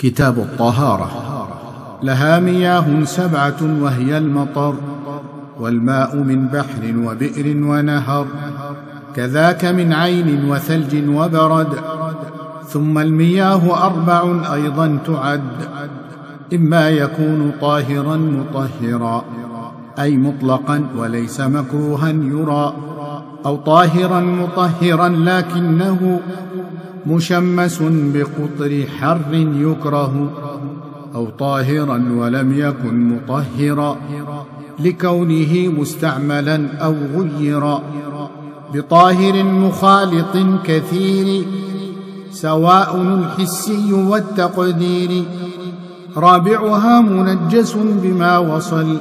كتاب الطهارة. لها مياه سبعة وهي المطر والماء من بحر وبئر ونهر كذاك من عين وثلج وبرد ثم المياه أربع أيضا تعد إما يكون طاهرا مطهرا أي مطلقا وليس مكروها يرى أو طاهرا مطهرا لكنه مشمس بقطر حر يكره أو طاهرا ولم يكن مطهرا لكونه مستعملا أو غيرا بطاهر مخالط كثير سواء الحسي والتقدير رابعها منجس بما وصل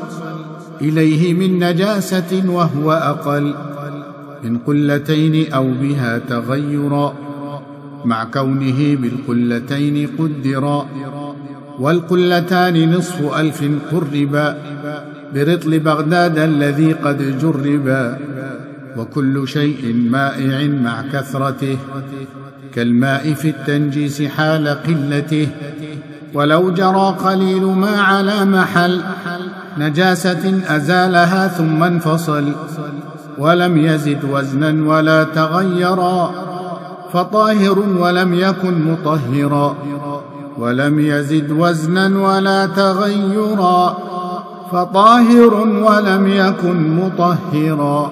إليه من نجاسة وهو أقل من قلتين أو بها تغيرا مع كونه بالقلتين قدرا والقلتان نصف ألف قربا برطل بغداد الذي قد جربا وكل شيء مائع مع كثرته كالماء في التنجيس حال قلته. ولو جرى قليل ما على محل نجاسة أزالها ثم انفصل ولم يزد وزنا ولا تغيرا. فطاهر ولم يكن مطهرا ولم يزد وزنا ولا تغيرا فطاهر ولم يكن مطهرا.